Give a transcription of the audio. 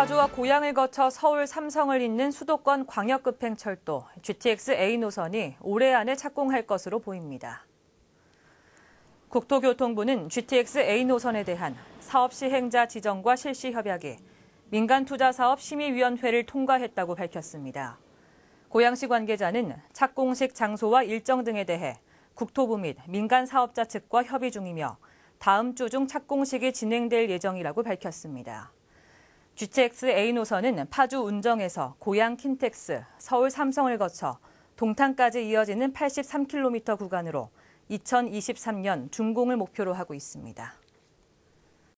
파주와 고양을 거쳐 서울 삼성을 잇는 수도권 광역급행철도 GTX A 노선이 올해 안에 착공할 것으로 보입니다. 국토교통부는 GTX A 노선에 대한 사업 시행자 지정과 실시 협약이 민간투자사업심의위원회를 통과했다고 밝혔습니다. 고양시 관계자는 착공식 장소와 일정 등에 대해 국토부 및 민간 사업자 측과 협의 중이며 다음 주 중 착공식이 진행될 예정이라고 밝혔습니다. GTX A 노선은 파주 운정에서 고양 킨텍스, 서울 삼성을 거쳐 동탄까지 이어지는 83km 구간으로 2023년 준공을 목표로 하고 있습니다.